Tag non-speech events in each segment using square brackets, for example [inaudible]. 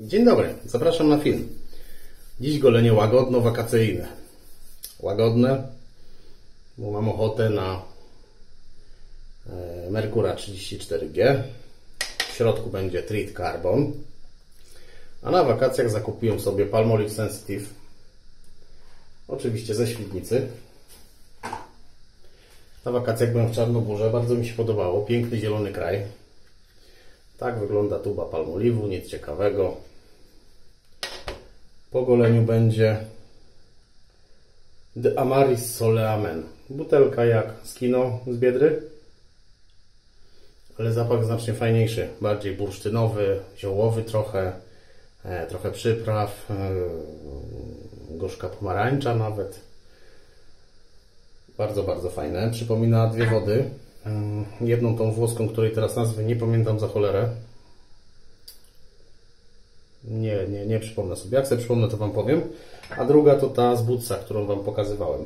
Dzień dobry, zapraszam na film. Dziś golenie łagodno-wakacyjne. Łagodne, bo mam ochotę na e, Merkura 34G. W środku będzie Treat Carbon. A na wakacjach zakupiłem sobie Palmolive Sensitive. Oczywiście ze Świdnicy. Na wakacjach byłem w Czarnogórze, bardzo mi się podobało. Piękny zielony kraj. Tak wygląda tuba palmoliwu, nic ciekawego. Po goleniu będzie The Amaris Soleamen. Butelka jak z kino z Biedry, ale zapach znacznie fajniejszy, bardziej bursztynowy, ziołowy trochę, e, trochę przypraw, e, gorzka pomarańcza nawet. Bardzo, bardzo fajne. Przypomina dwie wody. Jedną tą włoską, której teraz nazwy nie pamiętam za cholerę. Nie, nie, nie przypomnę sobie. Jak sobie przypomnę, to Wam powiem. A druga to ta z Butsa, którą Wam pokazywałem.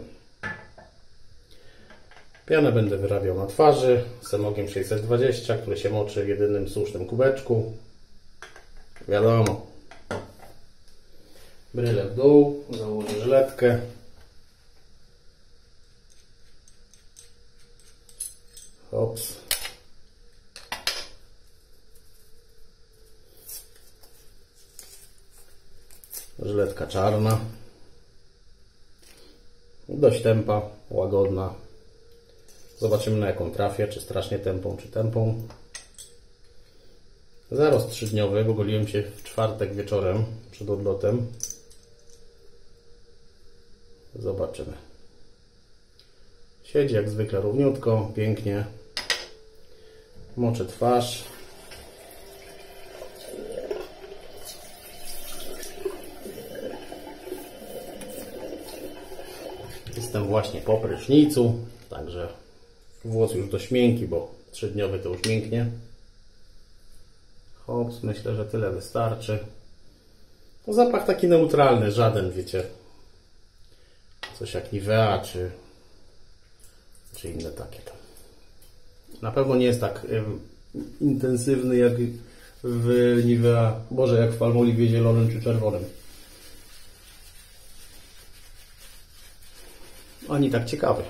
Pianę będę wyrabiał na twarzy z emogiem 620, który się moczy w jedynym słusznym kubeczku. Wiadomo. Bryle w dół, założę żyletkę. Hops. Żyletka czarna. Dość tempa, łagodna. Zobaczymy na jaką trafię, czy strasznie tempą, czy tempą. Zarost trzydniowy, bo goliłem się w czwartek wieczorem przed odlotem. Zobaczymy. Siedzi jak zwykle równiutko, pięknie. Moczę twarz. Jestem właśnie po prysznicu, także włos już dość miękki, bo trzydniowy to już mięknie. Hops, myślę, że tyle wystarczy. No, zapach taki neutralny, żaden, wiecie, coś jak Nivea, czy, czy inne takie tam. Na pewno nie jest tak intensywny jak w Nivea, Boże, jak w Palmoliwie zielonym czy czerwonym. Ani tak ciekawy.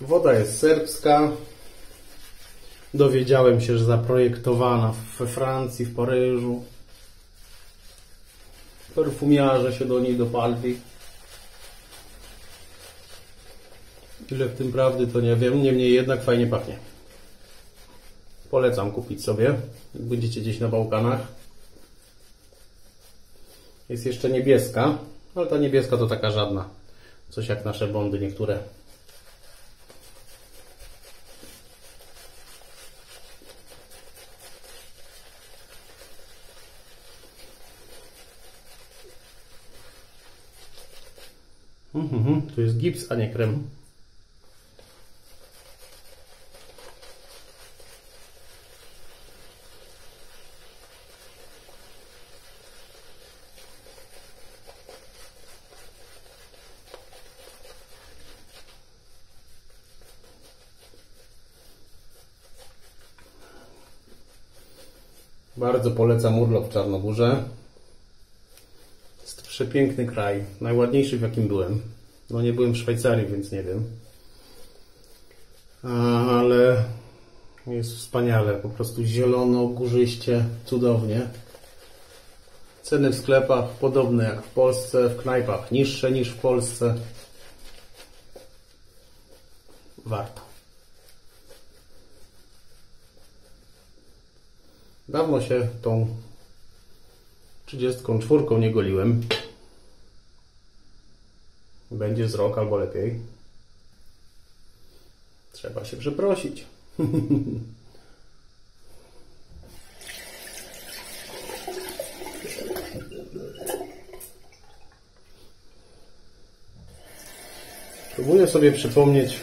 Woda jest serbska. Dowiedziałem się, że zaprojektowana we Francji, w Paryżu. Perfumiarze się do niej dopadli. Ile w tym prawdy, to nie wiem. Niemniej jednak fajnie pachnie. Polecam kupić sobie, jak będziecie gdzieś na Bałkanach. Jest jeszcze niebieska, ale ta niebieska to taka żadna. Coś jak nasze bondy niektóre. Mhm, tu jest gips, a nie krem. Bardzo polecam urlop w Czarnogórze. Jest przepiękny kraj, najładniejszy w jakim byłem. No nie byłem w Szwajcarii, więc nie wiem. Ale jest wspaniale, po prostu zielono, górzyście, cudownie. Ceny w sklepach podobne jak w Polsce, w knajpach niższe niż w Polsce. Warto. Dawno się tą 34 nie goliłem. Będzie z rok albo lepiej. Trzeba się przeprosić. [laughs] Próbuję sobie przypomnieć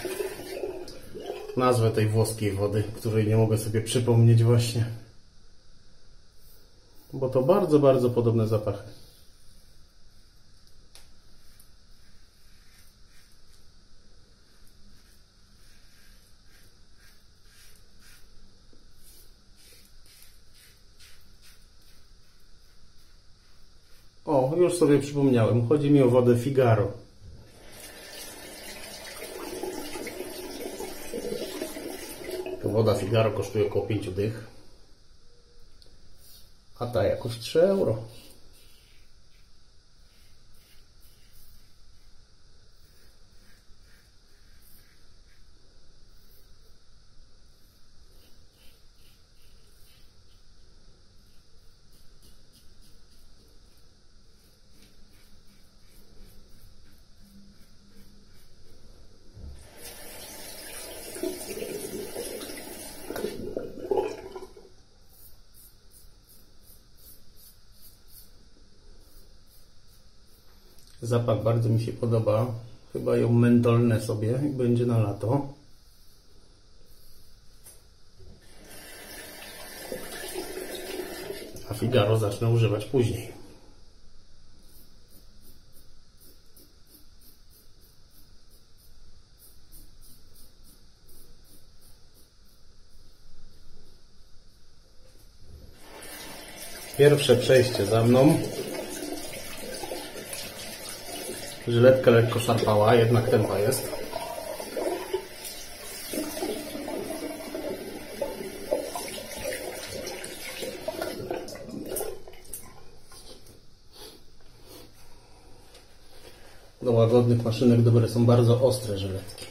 nazwę tej włoskiej wody, której nie mogę sobie przypomnieć właśnie. Bo to bardzo, bardzo podobne zapachy. Już sobie przypomniałem. Chodzi mi o wodę Figaro. To woda Figaro kosztuje około 5 dych. A ta jakoś 3 euro. Zapach bardzo mi się podoba. Chyba ją mentolnę sobie i będzie na lato. A Figaro zacznę używać później. Pierwsze przejście za mną. Żyletka lekko szarpała, jednak tempa jest. Do łagodnych maszynek dobre są bardzo ostre żyletki.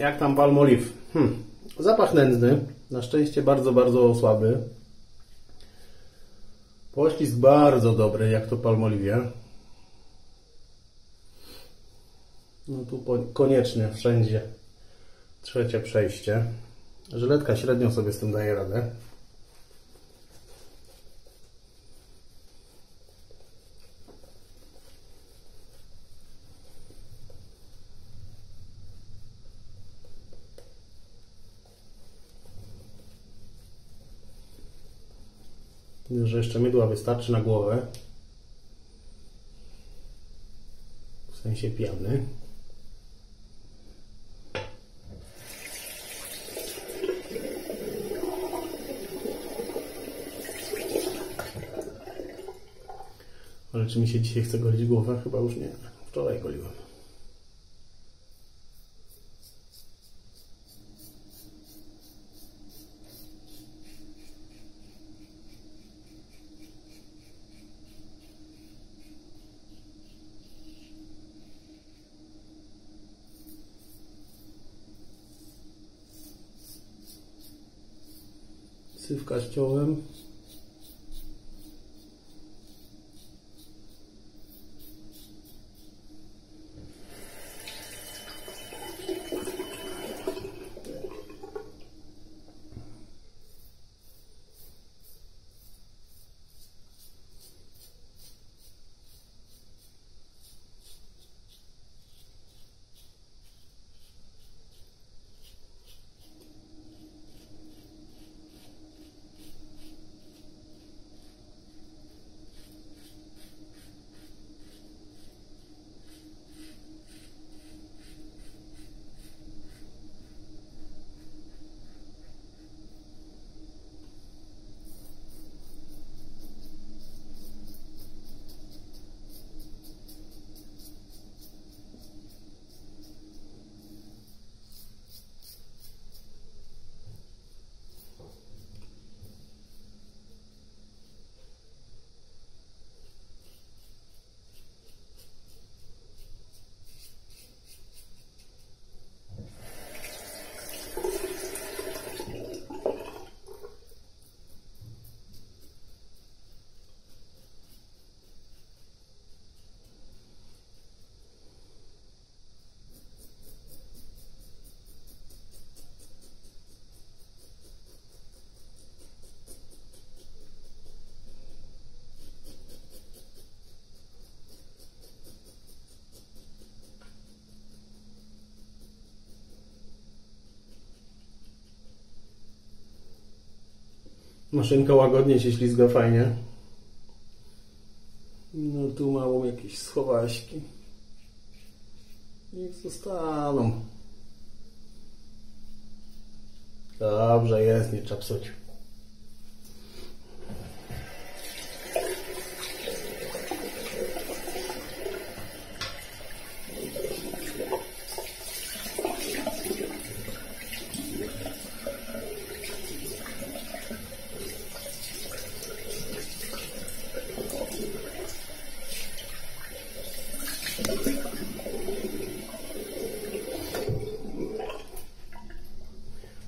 Jak tam Palmolive? Hmm. Zapach nędzny. Na szczęście bardzo, bardzo słaby. Poślizg bardzo dobry, jak to Palmolive. No tu koniecznie wszędzie trzecie przejście. Żyletka średnio sobie z tym daje radę. Że jeszcze mydła wystarczy na głowę. W sensie piany. Ale czy mi się dzisiaj chce golić głowę? Chyba już nie. Wczoraj goliłem. Ksywka ściąłem. Maszynka łagodnie się ślizga fajnie. No tu mało jakieś schowaśki. Niech zostaną. Dobrze jest, nie trzeba.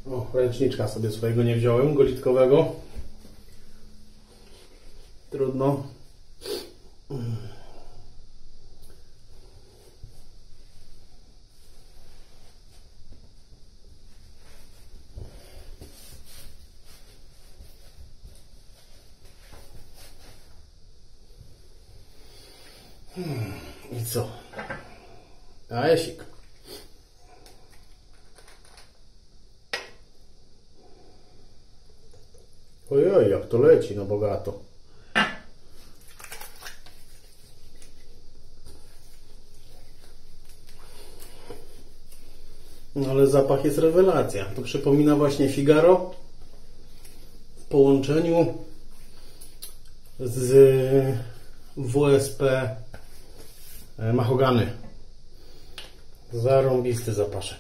O, ręczniczka sobie swojego nie wziąłem, golitkowego. Trudno. Hmm, I co? A jesik. Ojej, jak to leci na bogato. No ale zapach jest rewelacja. To przypomina właśnie Figaro w połączeniu z WSP Mahogany. Zarąbisty zapaszek.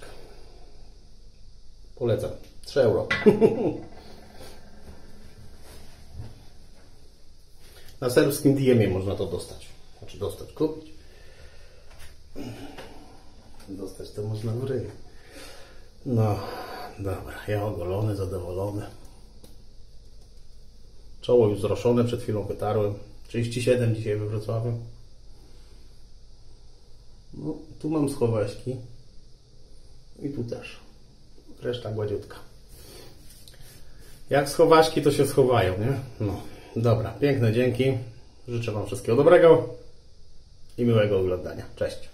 Polecam. 3 euro. [laughs] Na serbskim DM-ie można to dostać. Znaczy dostać, kupić. Dostać to można w ryj. No, dobra. Ja ogolony, zadowolony. Czoło już zroszone, przed chwilą wytarłem. 37 dzisiaj we Wrocławiu. No, tu mam schowaśki. I tu też. Reszta gładziutka. Jak schowaśki, to się schowają, nie? No. Dobra, piękne dzięki. Życzę Wam wszystkiego dobrego i miłego oglądania. Cześć.